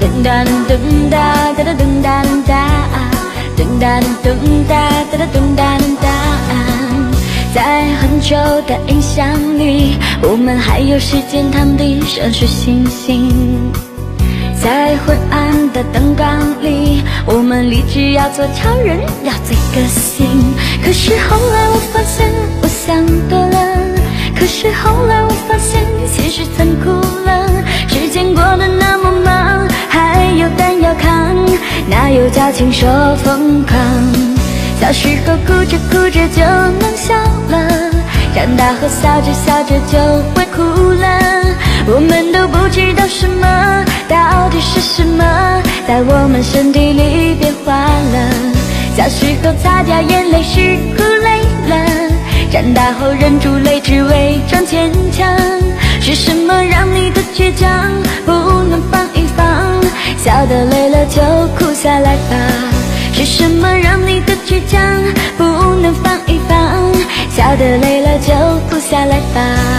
噔哒噔哒哒哒噔哒噔哒，噔哒噔哒哒哒噔哒噔哒。在很久的印象里，我们还有时间躺地上数星星。在昏暗的灯光里，我们立志要做超人，要最个哪有矫情说疯狂？小时候哭着哭着就能笑了，长大后笑着笑着就会哭了。我们都不知道什么到底是什么，在我们身体里变化了。小时候擦掉眼泪是哭累了，长大后忍住泪只为装坚强。是什么倔强不能放一放？笑得累了就哭下来吧。